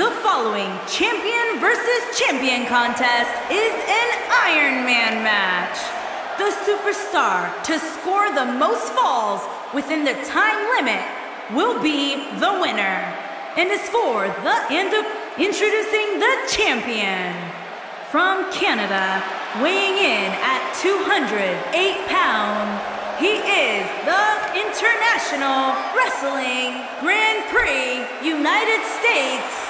The following champion versus champion contest is an Iron Man match. The superstar to score the most falls within the time limit will be the winner. And is for the end of introducing the champion. From Canada, weighing in at 208 pounds, he is the International Wrestling Grand Prix United States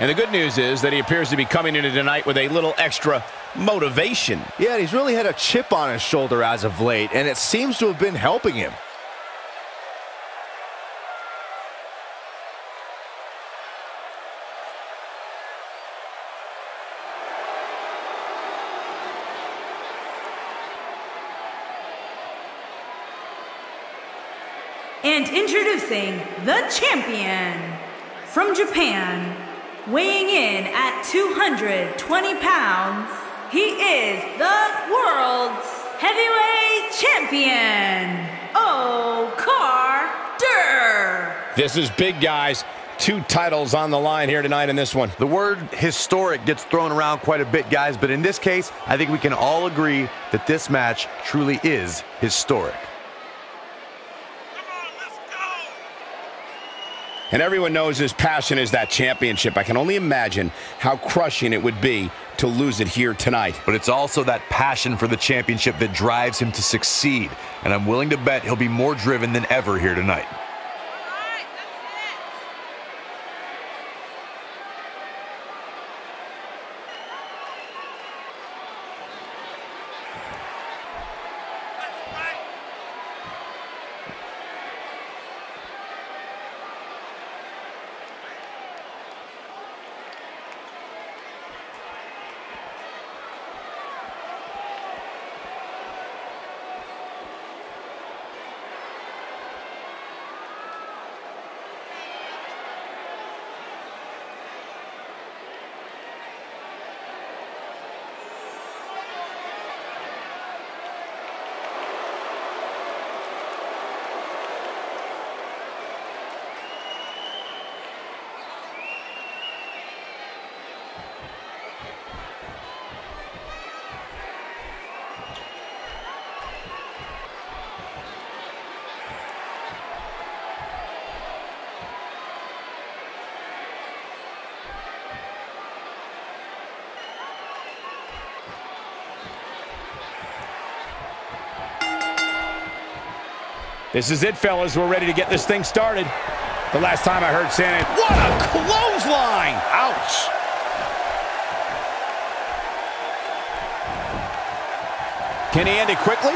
And the good news is that he appears to be coming into tonight with a little extra motivation. Yeah, he's really had a chip on his shoulder as of late, and it seems to have been helping him. And introducing the champion from Japan, weighing in at 220 pounds, he is the world's heavyweight champion, Okada. This is big, guys. Two titles on the line here tonight in this one. The word historic gets thrown around quite a bit, guys, but in this case, I think we can all agree that this match truly is historic. And everyone knows his passion is that championship. I can only imagine how crushing it would be to lose it here tonight. But it's also that passion for the championship that drives him to succeed. And I'm willing to bet he'll be more driven than ever here tonight. This is it, fellas. We're ready to get this thing started. The last time I heard Santa, what a clothesline! Ouch! Can he end it quickly?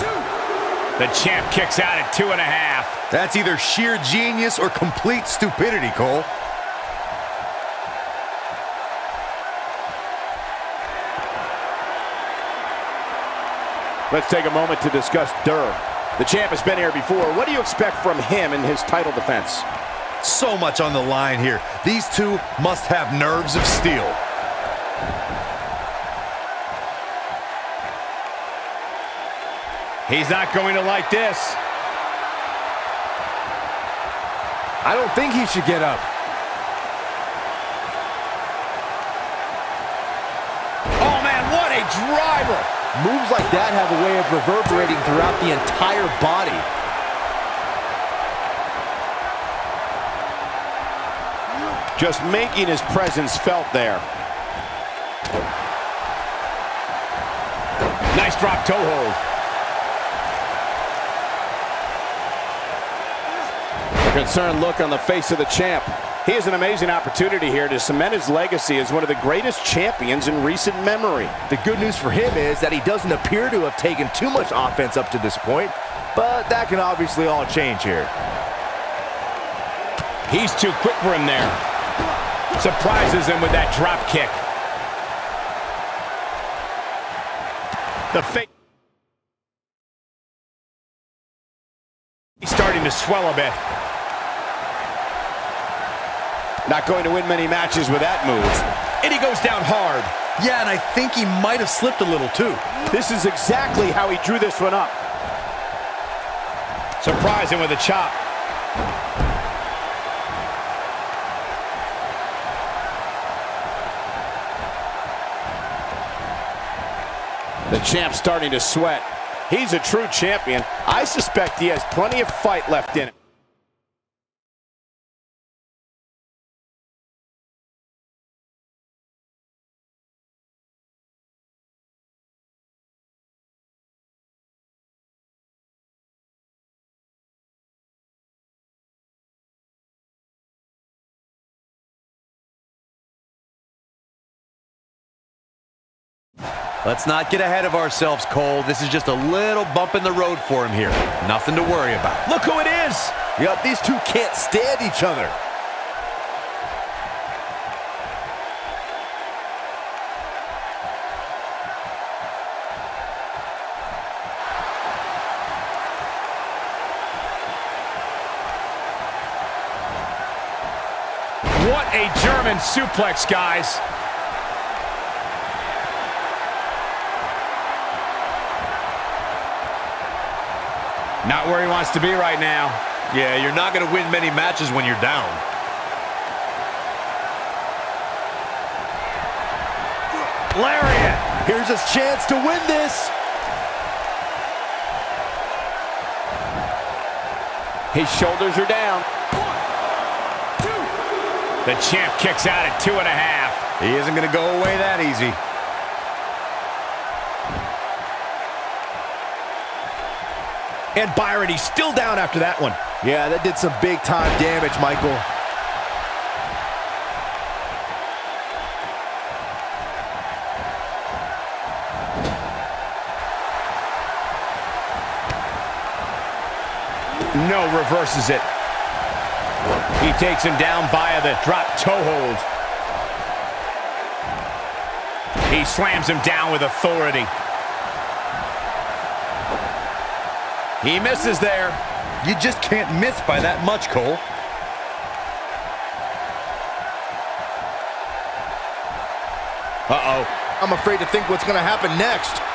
One, The champ kicks out at two and a half. That's either sheer genius or complete stupidity, Cole. Let's take a moment to discuss Durr. The champ has been here before. What do you expect from him in his title defense? So much on the line here. These two must have nerves of steel. He's not going to like this. I don't think he should get up. Oh, man, what a driver. Moves like that have a way of reverberating throughout the entire body. Just making his presence felt there. Nice drop toe hold. A concerned look on the face of the champ. He has an amazing opportunity here to cement his legacy as one of the greatest champions in recent memory. The good news for him is that he doesn't appear to have taken too much offense up to this point, but that can obviously all change here. He's too quick for him there. Surprises him with that drop kick. The fake. He's starting to swell a bit. Not going to win many matches with that move. And he goes down hard. Yeah, and I think he might have slipped a little too. This is exactly how he drew this one up. Surprising with a chop. The champ starting to sweat. He's a true champion. I suspect he has plenty of fight left in him. Let's not get ahead of ourselves, Cole. This is just a little bump in the road for him here. Nothing to worry about. Look who it is. Yep, these two can't stand each other. What a German suplex, guys. Not where he wants to be right now. Yeah, you're not going to win many matches when you're down. Lariat. Here's his chance to win this. His shoulders are down. The champ kicks out at two and a half. He isn't going to go away that easy. And Byron, he's still down after that one. Yeah, that did some big time damage, Michael. No, reverses it. He takes him down via the drop toe hold. He slams him down with authority. He misses there. You just can't miss by that much, Cole. Uh-oh. I'm afraid to think what's going to happen next.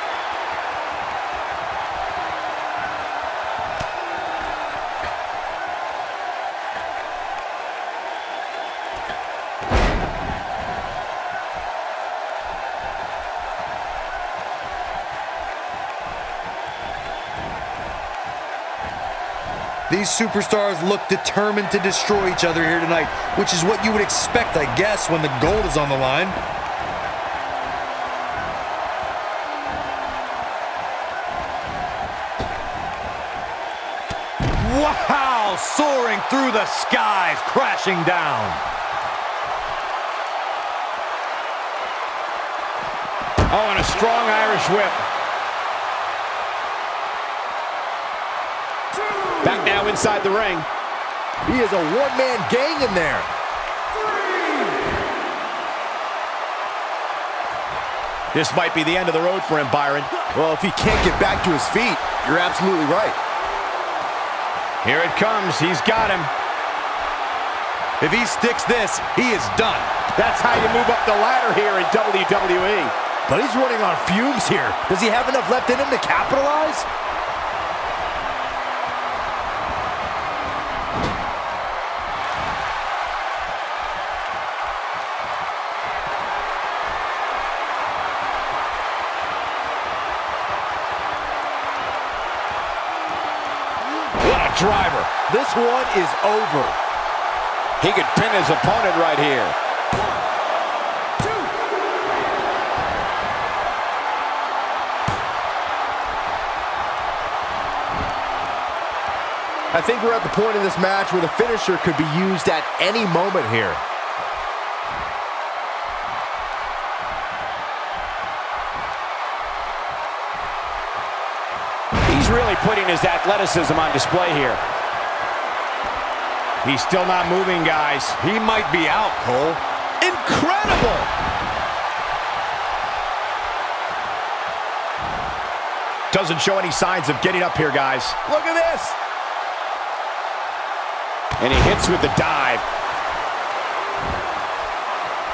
These superstars look determined to destroy each other here tonight, which is what you would expect, I guess, when the gold is on the line. Wow! Soaring through the skies, crashing down. Oh, and a strong Irish whip. Back now inside the ring. He is a one-man gang in there. This might be the end of the road for him, Byron. Well, if he can't get back to his feet, you're absolutely right. Here it comes. He's got him. If he sticks this, he is done. That's how you move up the ladder here in WWE. But he's running on fumes here. Does he have enough left in him to capitalize? This one is over. He could pin his opponent right here. I think we're at the point in this match where the finisher could be used at any moment here. He's really putting his athleticism on display here. He's still not moving, guys. He might be out, Cole. Incredible! doesn't show any signs of getting up here, guys. Look at this. And he hits with the dive.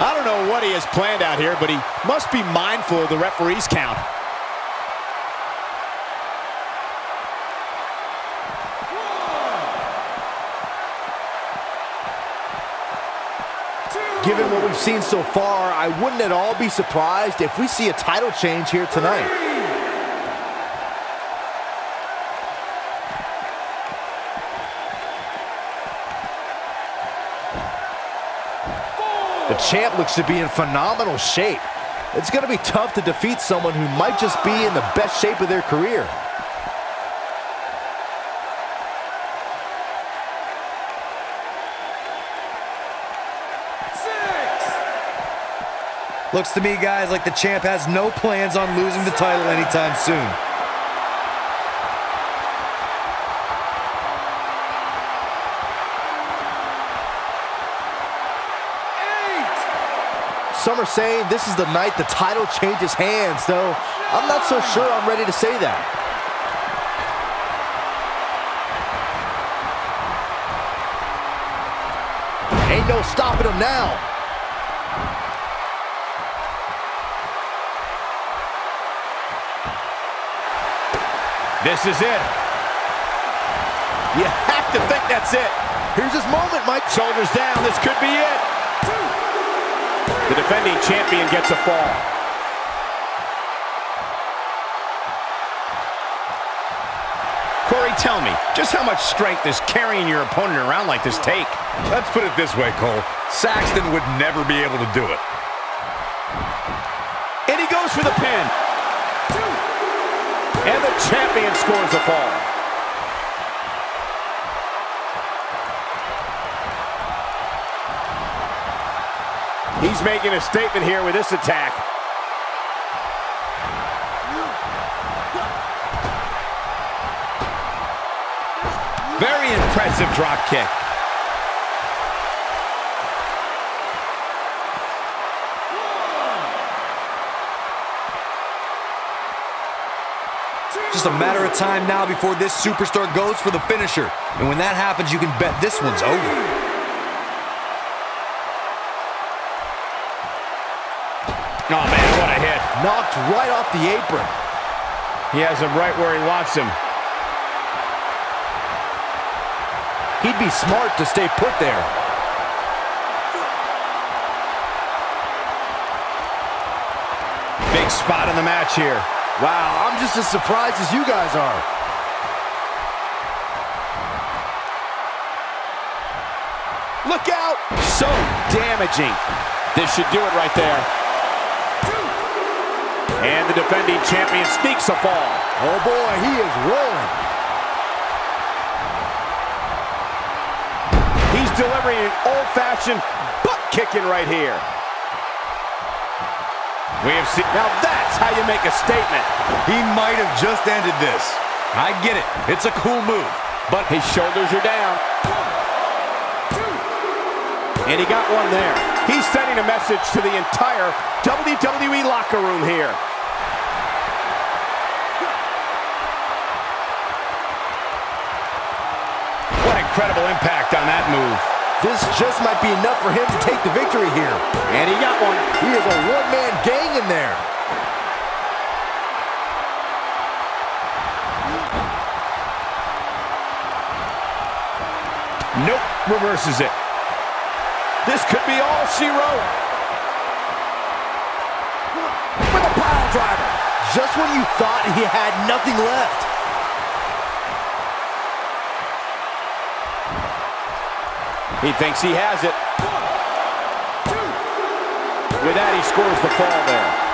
I don't know what he has planned out here, but he must be mindful of the referee's count. Given what we've seen so far, I wouldn't at all be surprised if we see a title change here tonight. The champ looks to be in phenomenal shape. It's going to be tough to defeat someone who might just be in the best shape of their career. Looks to me, guys, like the champ has no plans on losing the title anytime soon. Some are saying this is the night the title changes hands, though I'm not so sure I'm ready to say that. Ain't no stopping him now. This is it. You have to think that's it. Here's his moment, Mike. Shoulders down. This could be it. The defending champion gets a fall. Corey, tell me, just how much strength is carrying your opponent around like this take? Let's put it this way, Cole. Saxton would never be able to do it. And he goes for the pin. And the champion scores a fall. He's making a statement here with this attack. Very impressive drop kick. Just a matter of time now before this superstar goes for the finisher. And when that happens, you can bet this one's over. Oh, man, what a hit. Knocked right off the apron. He has him right where he wants him. He'd be smart to stay put there. Big spot in the match here. Wow, I'm just as surprised as you guys are. Look out! So damaging. This should do it right there. And the defending champion sneaks a fall. Oh boy, he is rolling. He's delivering an old-fashioned butt kicking right here. We have seen, now that's how you make a statement. He might have just ended this. I get it. It's a cool move. But his shoulders are down. And he got one there. He's sending a message to the entire WWE locker room here. What incredible impact on that move. This just might be enough for him to take the victory here. And he got one. He is a one-man gang in there. Nope, reverses it. This could be all she wrote. With a pile driver. Just when you thought he had nothing left. He thinks he has it. With that, he scores the fall there.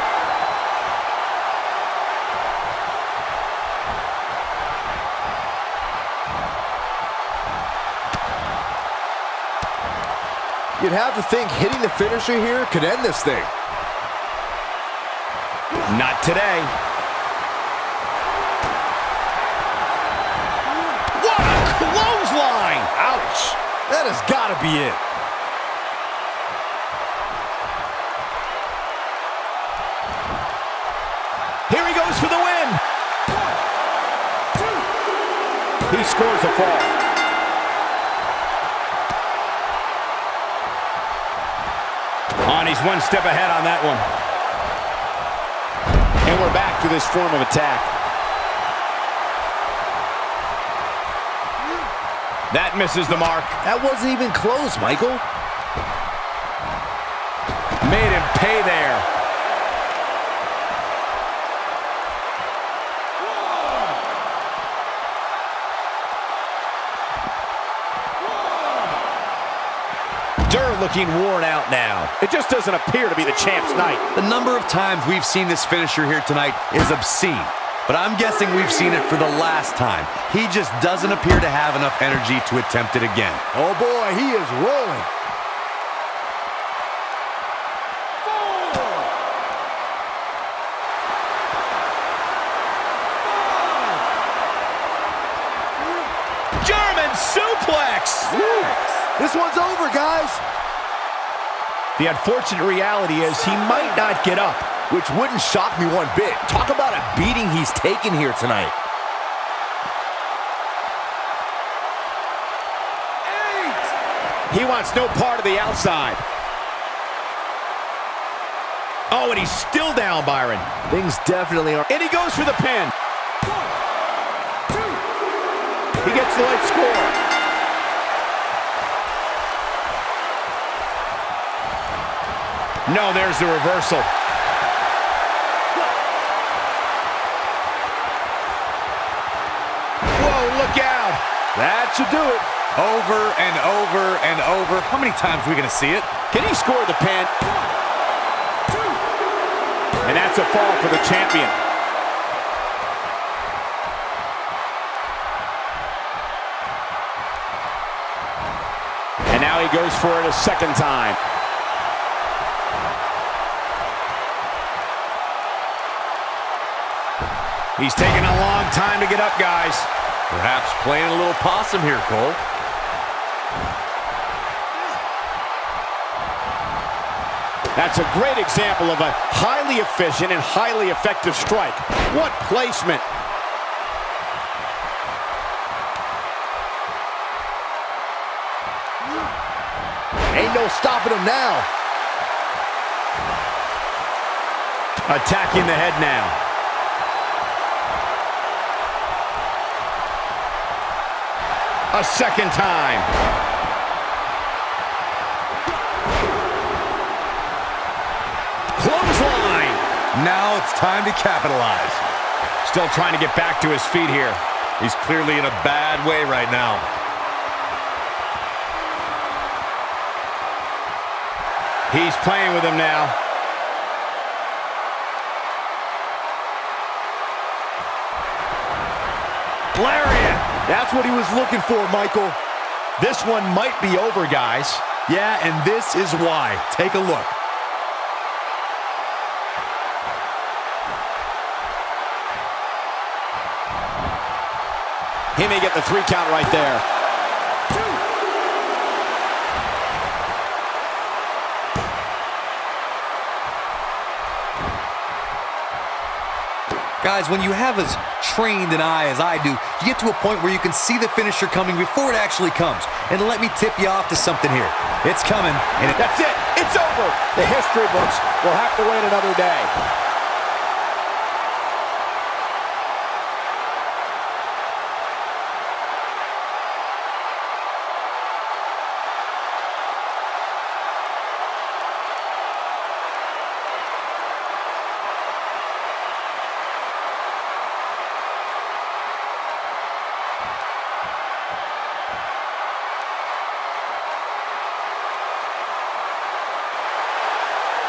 You'd have to think hitting the finisher here could end this thing. Not today. That has got to be it. Here he goes for the win. He scores a fall. On, he's one step ahead on that one. And we're back to this form of attack. That misses the mark. That wasn't even close, Michael. Made him pay there. Durr looking worn out now. It just doesn't appear to be the champ's night. The number of times we've seen this finisher here tonight is obscene. But I'm guessing we've seen it for the last time. He just doesn't appear to have enough energy to attempt it again. Oh boy, he is rolling. German suplex! This one's over, guys. The unfortunate reality is he might not get up. Which wouldn't shock me one bit. Talk about a beating he's taken here tonight. He wants no part of the outside. Oh, and he's still down, Byron. Things definitely are. And he goes for the pin. He gets the late score. No, there's the reversal. That should do it. Over and over and over. How many times are we going to see it? Can he score the pin? And that's a fall for the champion. And now he goes for it a second time. He's taking a long time to get up, guys. Perhaps playing a little possum here, Cole. That's a great example of a highly efficient and highly effective strike. What placement. Ain't no stopping him now. Attacking the head now. A second time. Clothesline. Now it's time to capitalize. Still trying to get back to his feet here. He's clearly in a bad way right now. He's playing with him now. Lariat. That's what he was looking for, Michael. This one might be over, guys. Yeah, and this is why. Take a look. He may get the three count right there. Guys, when you have as trained an eye as I do, you get to a point where you can see the finisher coming before it actually comes. And let me tip you off to something here. It's coming, and it That's it. It's over. The history books will have to wait another day.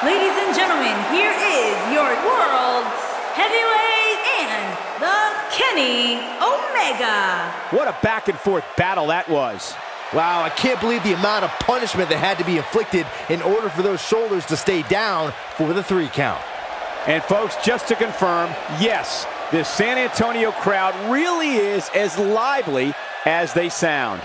Ladies and gentlemen, here is your world's heavyweight and the Kenny Omega. What a back and forth battle that was. Wow, I can't believe the amount of punishment that had to be inflicted in order for those shoulders to stay down for the three count. And folks, just to confirm, yes, this San Antonio crowd really is as lively as they sound.